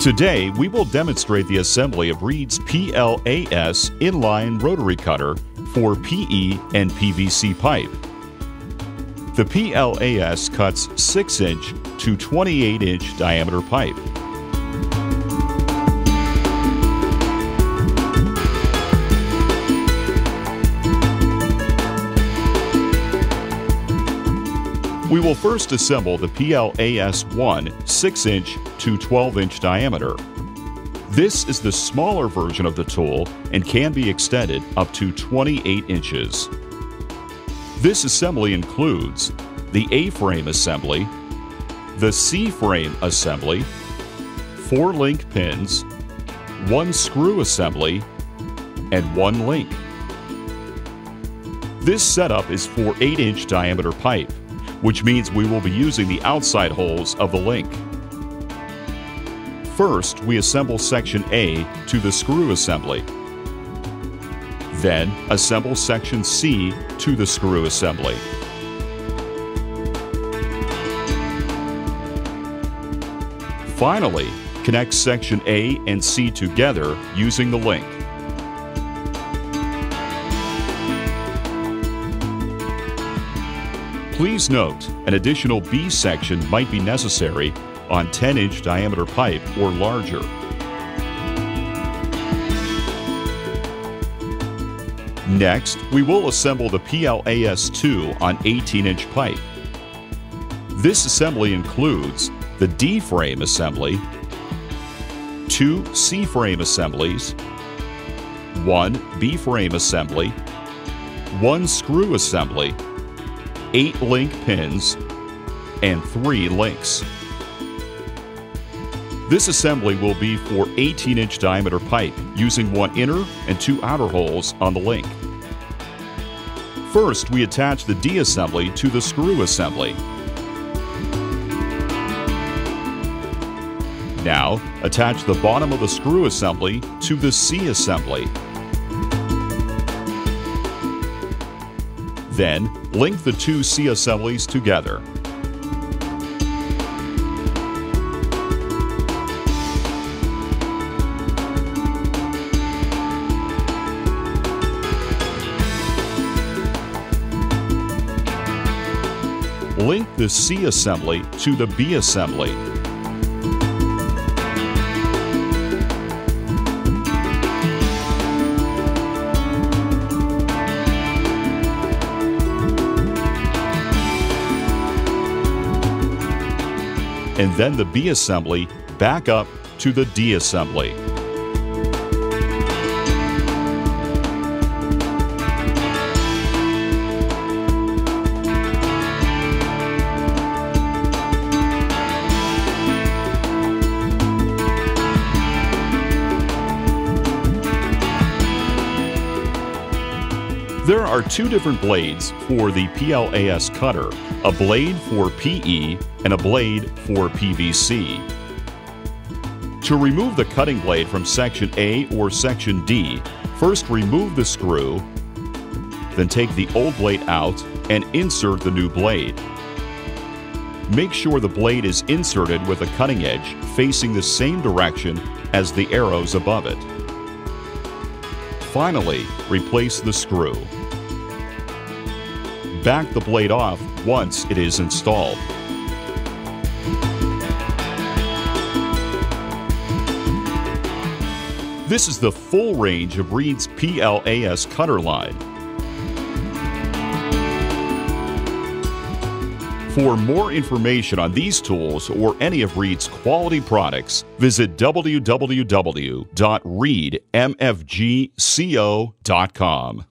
Today, we will demonstrate the assembly of Reed's PLAS inline rotary cutter for PE and PVC pipe. The PLAS cuts 6 inch to 28 inch diameter pipe. We will first assemble the PLAS1 6 inch to 12 inch diameter. This is the smaller version of the tool and can be extended up to 28 inches. This assembly includes the A-frame assembly, the C-frame assembly, four link pins, one screw assembly, and one link. This setup is for 8-inch diameter pipe which means we will be using the outside holes of the link. First, we assemble section A to the screw assembly. Then, assemble section C to the screw assembly. Finally, connect section A and C together using the link. Please note, an additional B section might be necessary on 10 inch diameter pipe or larger. Next, we will assemble the PLAS2 on 18 inch pipe. This assembly includes the D frame assembly, two C frame assemblies, one B frame assembly, one screw assembly, eight link pins, and three links. This assembly will be for 18 inch diameter pipe using one inner and two outer holes on the link. First, we attach the D assembly to the screw assembly. Now, attach the bottom of the screw assembly to the C assembly. Then, link the two C assemblies together. Link the C assembly to the B assembly. And then the B assembly back up to the D assembly. There are two different blades for the PLAS cutter, a blade for PE and a blade for PVC. To remove the cutting blade from section A or section D, first remove the screw, then take the old blade out and insert the new blade. Make sure the blade is inserted with a cutting edge facing the same direction as the arrows above it. Finally, replace the screw back the blade off once it is installed. This is the full range of Reed's PLAS cutter line. For more information on these tools or any of Reed's quality products, visit www.reedmfgco.com.